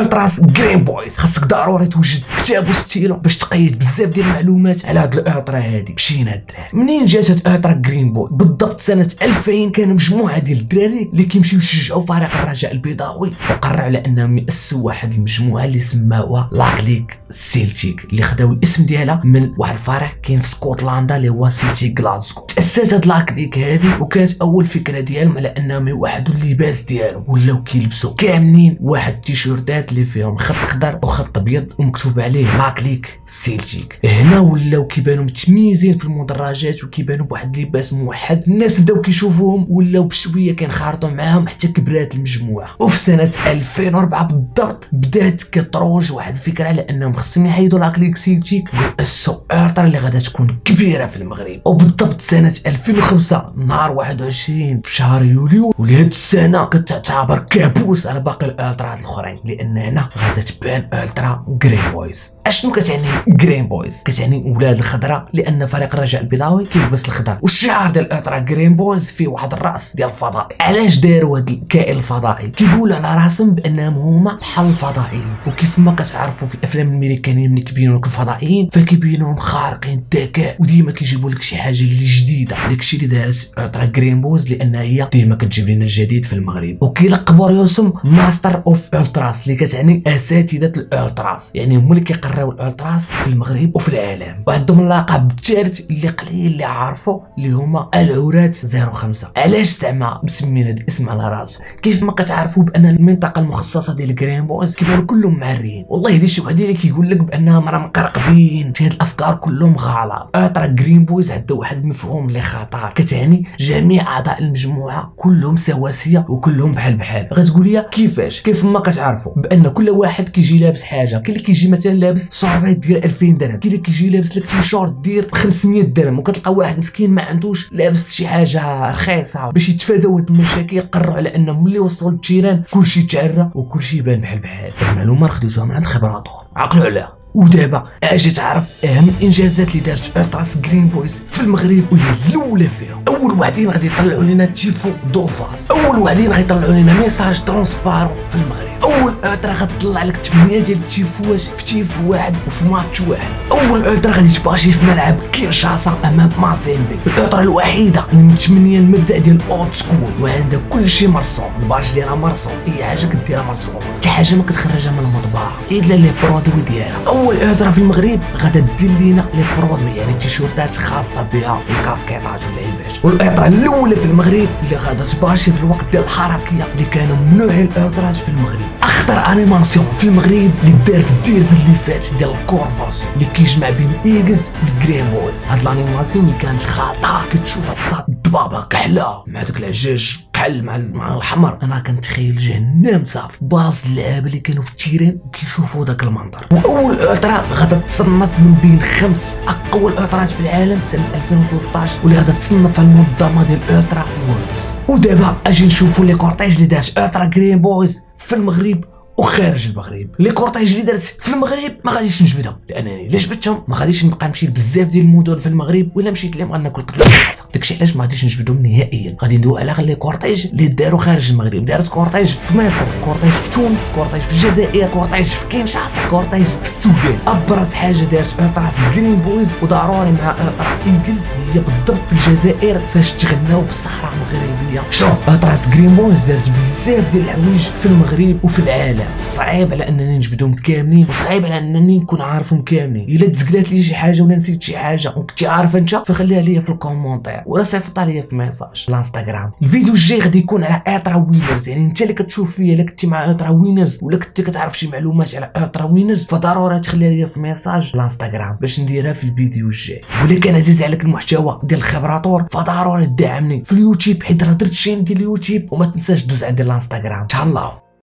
Ultras Green Boys خاصك ضروري توجد كتاب وستيلو باش تقيد بزاف ديال المعلومات على هاد الألترا هادي. مشينا الدراري منين جات هاد الالترا Green Boys بالضبط سنة 2000 كانوا مجموعة ديال الدراري اللي كيمشيو يشجعوا فريق الرجاء البيضاوي. وقرروا على أنهم يأسسوا واحد المجموعة اللي سماوها la clique Celtic اللي خداو الاسم ديالها من واحد الفريق كاين في اسكتلندا اللي هو Celtic Glasgow تأسست هاد la clique هادي وكانت أول فكرة ديالهم على أنهم يوحدوا اللباس ديالهم. ولاو كيلبسوا كاملين واحد التيشورتات اللي فيهم خط خضر وخط أبيض ومكتوب عليه la clique Celtic هنا ولاو كيبانوا متميزين في المدرجات وكيبانوا بواحد اللباس موحد. الناس بداو كيشوفوهم ولاو بشوية كينخرطوا معاهم حتى كبرات المجموعة. وفي سنة 2004 بالضبط بدات كتروج واحد الفكرة على أنهم خصهم يحيدوا la clique Celtic ويأسسوا اللي غادا تكون كبيرة في المغرب. وبالضبط سنة 2005 نهار 21 في شهر يوليو ولهاد السنة كتعتبر كابوس على باقي الالترات الأخرين لأن هنا غادا تبان ألترا Green Boys أشنو كتعني Green Boys كتعني ولاد الخضراء لأن فريق الرجاء البيضاوي كيلبس الخضر والشعار ديال الالترا Green Boys فيه واحد الرأس ديال الفضائي علاش داروا هذا الكائن الفضائي كيقولوا على راسهم بأنهم هما بحال الفضائيين وكيف ما كتعرفوا في الأفلام الأمريكانية ملي كيبينوا لك الفضائيين فكيبينوهم خارقين الذكاء وديما كيجيبوا لك شي حاجة اللي جديدة. داكشي اللي دارت ألترا Green Boys لأن هي ديما كتجيب لنا الجديد في المغرب. وكيلقبوا ريوسهم Masters of Ultras اللي كتعني أساتذة الألتراس. يعني هما اللي كيقراو الألتراس في المغرب وفي العالم. وعندهم اللقب الثالث اللي قليل اللي عارفوا اللي هما العورات 05 علاش زعما مسمين هذا الاسم على راسه كيف ما كتعرفوا بأن المنطقة المخصصة ديال Green Boys كيبانوا كلهم معريين والله هذه شي واحد اللي كيقول لك بانهم راه مقرقبين هاد الأفكار كلهم غلط. ألترا Green Boys عندها واحد المفهوم اللي خطر كتعني جميع أعضاء المجموعة كلهم سواسية وكلهم بحال بحال. غتقول لي كيفاش؟ كيف ما كتعرفوا بان كل واحد كيجي لابس حاجة. كاين اللي كيجي مثلا لابس شارفيت ديال 2000 درهم. كاين اللي كيجي لابس لك تيشورت دير 500 درهم. وكتلقى واحد مسكين ما عندوش لابس شي حاجة رخيصة. باش يتفاداو هاد المشاكل قرروا على انهم ملي وصلوا للجيران كلشي تعرى وكلشي يبان بحال بحال. هاد المعلومة خديتوها من عند الخبراطور عقلوا عليها. ودابا أجي تعرف أهم الإنجازات اللي دارت التراس جرين بويز في المغرب وهي الأولى فيهم. أول وحدين غادي يطلعوا لنا تيفو دوفاس. أول غادي يطلعوا لنا ميساج ترونسبارون في المغرب. أول الترا غتطلع لك 8 ديال التيفوات في تيفو واحد وفي ماتش واحد. أول الترا غادي تباشي في ملعب كينشاسا أمام مازيمبي الالترا الوحيدة اللي متمنيه المبدأ ديال الاوت سكول. وعندها كل شيء مرسوم. الباج ديالها مرسوم. أي حاجة كديرها مرسوم. حتى حاجة ما كتخرجها من المطبعه إلا لي برودوي ديالها. أول الترا في المغرب غادا دير لينا لي برودوي. يعني تيشورتات خاصة بها. الكاسكيطات والعيبات. والالترا الأولى في المغرب اللي غادا تباشي في الوقت ديال الحركيه اللي كانوا ممنوعين الالترات في المغرب. أخطر انيماسيون في المغرب اللي دار في الديربي اللي فات ديال الكورفوس اللي كيجمع بين ايجز والجرين بويز هاد الانيماسيون اللي كانت خاطئة كتشوف الصاد الضبابه كحله مع داك العجاج كحل مع مع الحمر. أنا كنتخيل جهنم صافي باص اللعابه اللي كانوا في التيران وكيشوفوا داك المنظر. واول الترا غادا تصنف من بين خمس أقوى الالترات في العالم سنة 2013 واللي غادا تصنف المنظمة ديال Ultras World. ودابا أجي نشوفوا les cortèges اللي دارت الترا Green Boys في المغرب وخارج المغرب. les cortèges اللي دارت في المغرب ما غاديش نجبدهم لأنني الا جبدتهم ما غاديش نبقى نمشي لبزاف ديال المدن في المغرب ولا مشيت لهم غناكل قتله الراسه داكشي علاش ما غاديش نجبدهم نهائيا. غادي ندوي على les cortèges اللي داروا خارج المغرب. دارت cortège في مصر cortège في تونس cortège في الجزائر cortège في كينشاسا cortège في السودان. أبرز حاجة دارت Ultras Green Boys وضروري مع Ultras Eagles هي بالضبط في الجزائر فاش تغناو بالصحراء المغربية. شوف Ultras Green Boys دارت بزاف ديال الحوايج في المغرب وفي العالم. صعيب على انني نجبدهم كاملين وصعيب على انني نكون عارفهم كاملين. إلا تزقلات لي شي حاجة ولا نسيت شي حاجة وكنتي عارف أنت؟ فخليها ليا في ال commentaire. ولا صيفطها ليا في message. الإنستغرام. الفيديو الجاي غادي يكون على Ultra Winners يعني أنت اللي كتشوف فيا الا كنتي مع Ultra Winners ولا كنتي كتعرف شي معلومات على Ultra Winners فضروري تخليها ليا في message الإنستغرام باش نديرها في الفيديو الجاي. ولا كان عزيز عليك المحتوى ديال الخبراطور فضروري تدعمني في اليوتيوب حيت راه درت chaîne ديال اليوتيوب وما تنساش دوز عندي الإنستغرام. تهلاو